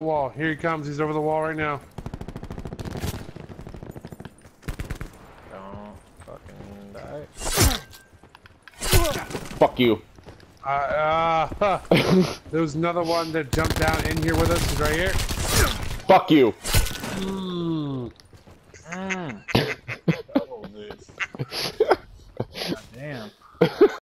wall. Here he comes. He's over the wall right now. Don't fucking die. Fuck you. Uh, uh, there was another one that jumped down in here with us. He's right here. Fuck you. Mm. Mm. Damn.